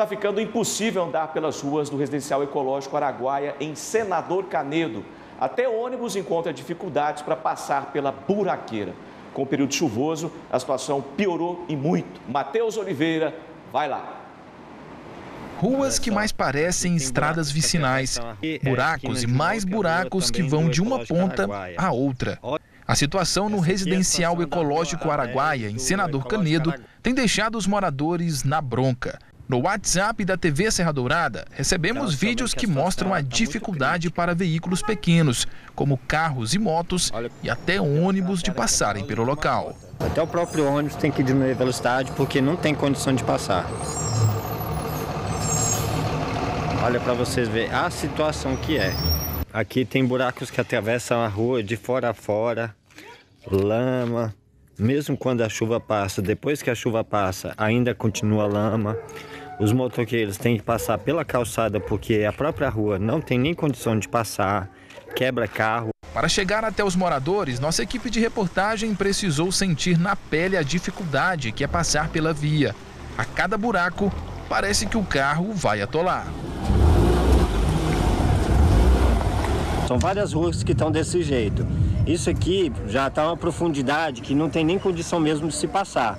Está ficando impossível andar pelas ruas do residencial ecológico Araguaia, em Senador Canedo. Até ônibus encontra dificuldades para passar pela buraqueira. Com o período chuvoso, a situação piorou e muito. Matheus Oliveira, vai lá. Ruas que mais parecem estradas vicinais, buracos e mais buracos que vão de uma ponta à outra. A situação no residencial ecológico Araguaia, em Senador Canedo, tem deixado os moradores na bronca. No WhatsApp da TV Serra Dourada, recebemos vídeos que mostram a dificuldade para veículos pequenos, como carros e motos e até ônibus de passarem pelo local. Até o próprio ônibus tem que diminuir a velocidade porque não tem condição de passar. Olha para vocês verem a situação que é. Aqui tem buracos que atravessam a rua de fora a fora, lama, mesmo quando a chuva passa, depois que a chuva passa, ainda continua lama. Os motoqueiros têm que passar pela calçada porque a própria rua não tem nem condição de passar, quebra carro. Para chegar até os moradores, nossa equipe de reportagem precisou sentir na pele a dificuldade que é passar pela via. A cada buraco, parece que o carro vai atolar. São várias ruas que estão desse jeito. Isso aqui já está uma profundidade que não tem nem condição mesmo de se passar.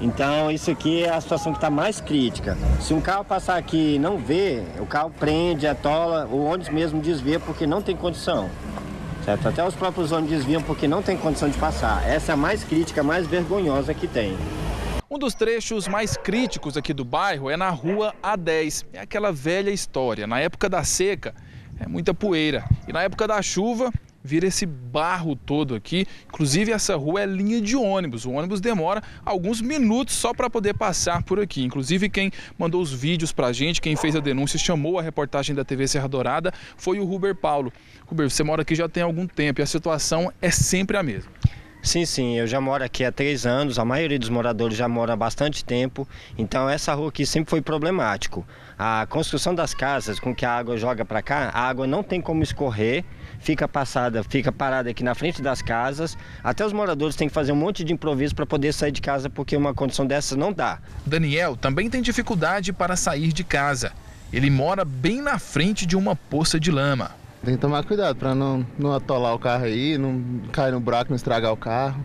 Então isso aqui é a situação que está mais crítica. Se um carro passar aqui e não vê, o carro prende, atola, o ônibus mesmo desvia porque não tem condição. Certo? Até os próprios ônibus desviam porque não tem condição de passar. Essa é a mais crítica, mais vergonhosa que tem. Um dos trechos mais críticos aqui do bairro é na rua A10. É aquela velha história. Na época da seca, é muita poeira. E na época da chuva, vira esse barro todo aqui. Inclusive, essa rua é linha de ônibus. O ônibus demora alguns minutos só para poder passar por aqui. Inclusive, quem mandou os vídeos para a gente, quem fez a denúncia, chamou a reportagem da TV Serra Dourada, foi o Ruber Paulo. Ruber, você mora aqui já tem algum tempo e a situação é sempre a mesma. Sim, sim, eu já moro aqui há três anos, a maioria dos moradores já mora há bastante tempo, então essa rua aqui sempre foi problemático. A construção das casas, com que a água joga para cá, a água não tem como escorrer, fica passada, fica parada aqui na frente das casas. Até os moradores têm que fazer um monte de improviso para poder sair de casa, porque uma condição dessas não dá. Daniel também tem dificuldade para sair de casa. Ele mora bem na frente de uma poça de lama. Tem que tomar cuidado para não, não atolar o carro aí, não cair no buraco, não estragar o carro.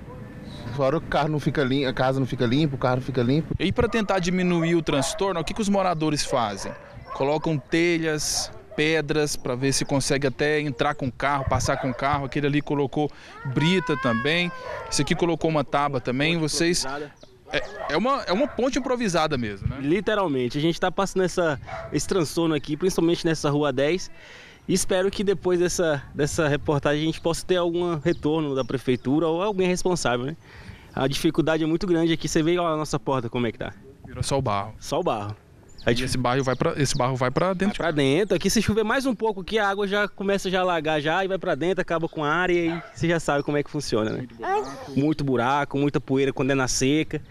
Fora o carro não fica limpo, a casa não fica limpa, o carro não fica limpo. E para tentar diminuir o transtorno, o que, que os moradores fazem? Colocam telhas, pedras para ver se consegue até entrar com o carro, passar com o carro. Aquele ali colocou brita também. Esse aqui colocou uma tábua também. Vocês é, é, uma, é uma ponte improvisada mesmo, né? Literalmente. A gente está passando essa, esse transtorno aqui, principalmente nessa rua 10. E espero que depois dessa, dessa reportagem a gente possa ter algum retorno da prefeitura ou alguém responsável, né? A dificuldade é muito grande aqui. Você vê a nossa porta como é que tá. Virou só o barro. Só o barro. Aí esse barro vai para esse barro vai para dentro. Vai para dentro. Aqui se chover mais um pouco aqui a água já começa já a alagar já e vai para dentro, acaba com a área e você já sabe como é que funciona, né? Muito buraco, muito buraco muita poeira quando é na seca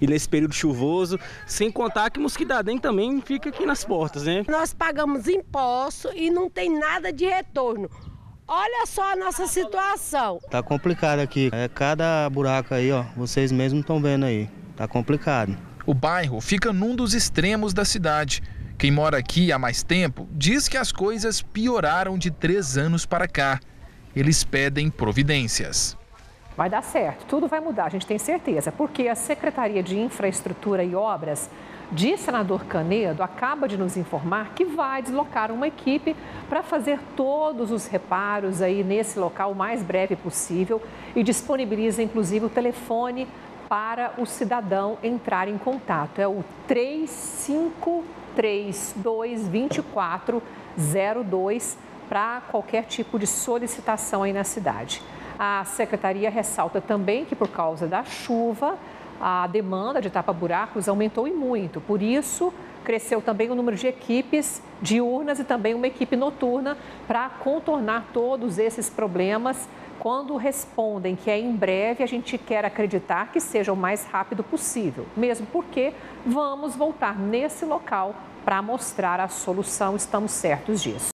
e nesse período chuvoso, sem contar que mosquidadem também fica aqui nas portas, né? Nós pagamos imposto e não tem nada de retorno. Olha só a nossa situação. Tá complicado aqui. É cada buraco aí, ó. Vocês mesmos estão vendo aí. Tá complicado. O bairro fica num dos extremos da cidade. Quem mora aqui há mais tempo diz que as coisas pioraram de três anos para cá. Eles pedem providências. Vai dar certo, tudo vai mudar, a gente tem certeza, porque a Secretaria de Infraestrutura e Obras de Senador Canedo acaba de nos informar que vai deslocar uma equipe para fazer todos os reparos aí nesse local o mais breve possível e disponibiliza inclusive o telefone para o cidadão entrar em contato. É o 35322402 para qualquer tipo de solicitação aí na cidade. A secretaria ressalta também que, por causa da chuva, a demanda de tapa-buracos aumentou e muito. Por isso, cresceu também o número de equipes diurnas e também uma equipe noturna para contornar todos esses problemas. Quando respondem que é em breve, a gente quer acreditar que seja o mais rápido possível, mesmo porque vamos voltar nesse local para mostrar a solução, estamos certos disso.